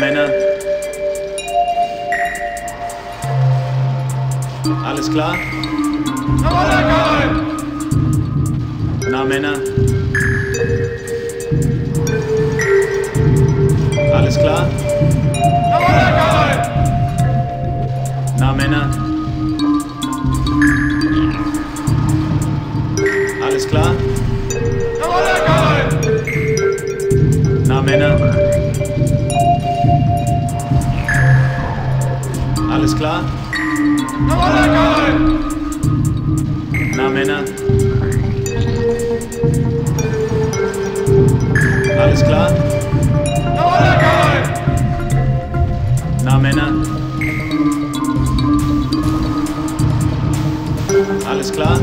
Männer. Alles klar? Na Männer. Alles klar? Na Männer? Alles klar? Na Männer? Alles klar?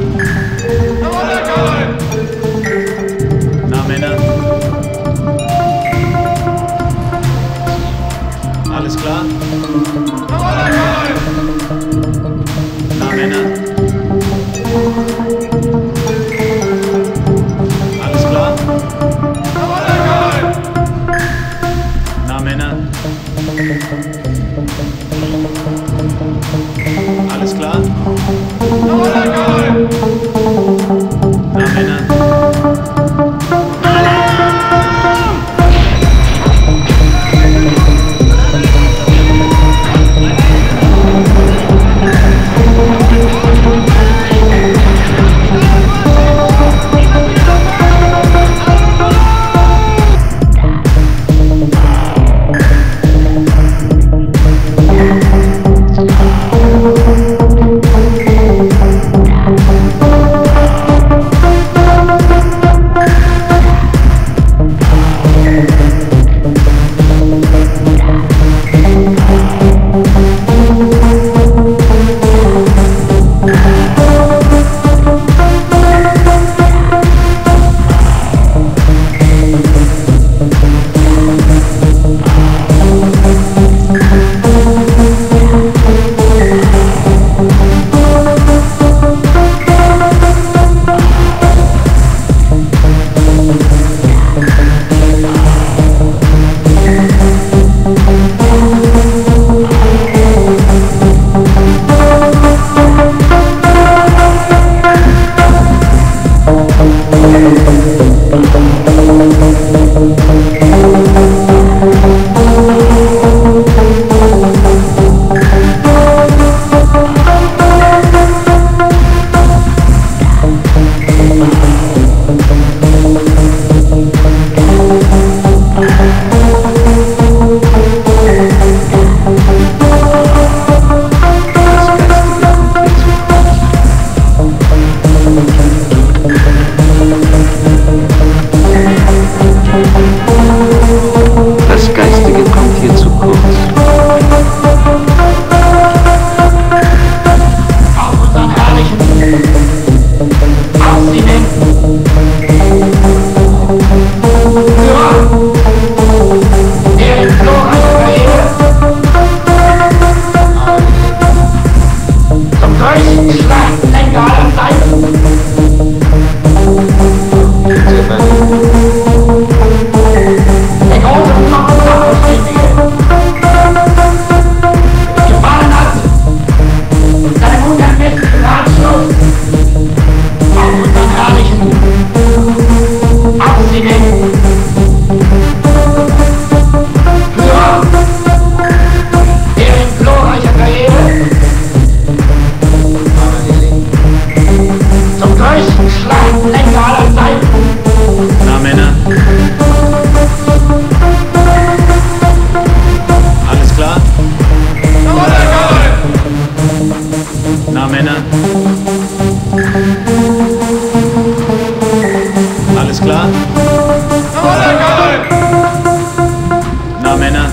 Na Männer.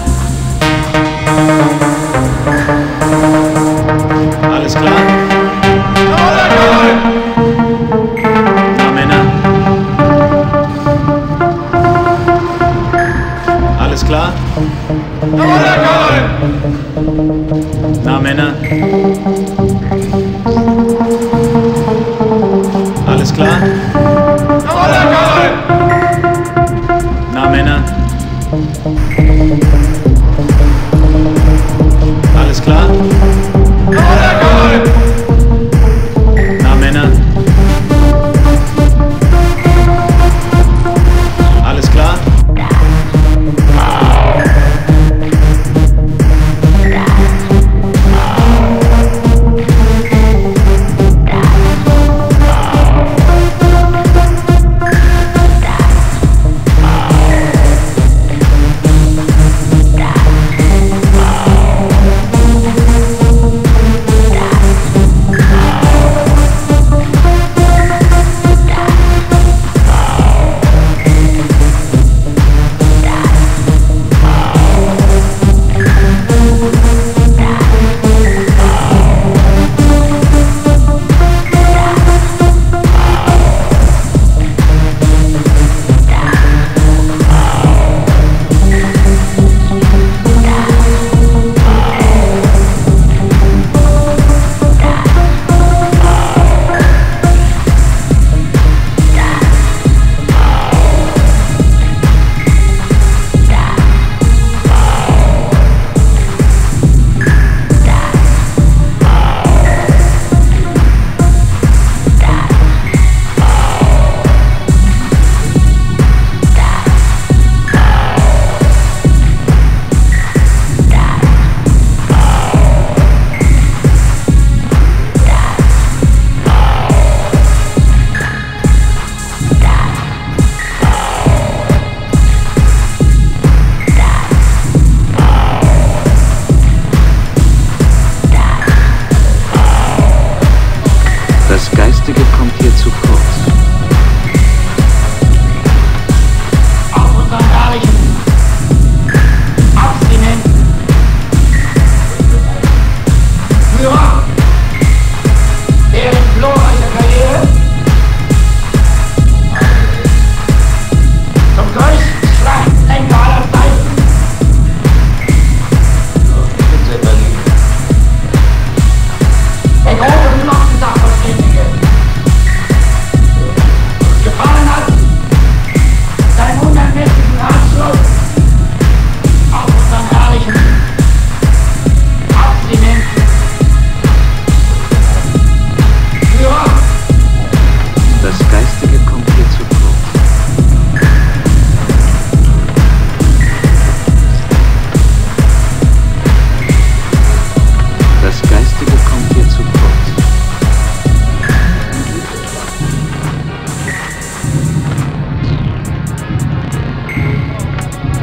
Alles klar. Na Männer. Alles klar. Na Männer. Alles klar.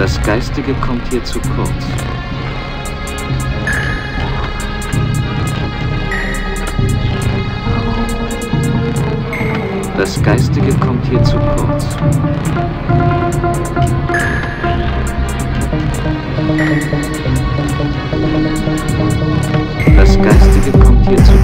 Das Geistige kommt hier zu kurz. Das Geistige kommt hier zu kurz. Das Geistige kommt hier zu kurz.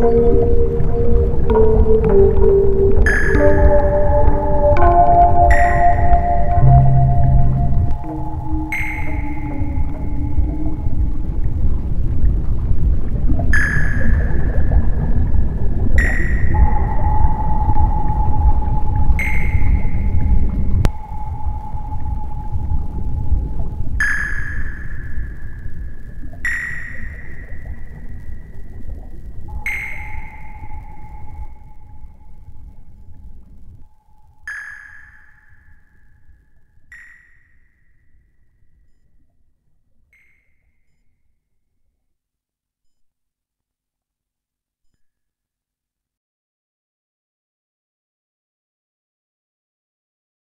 Thank you.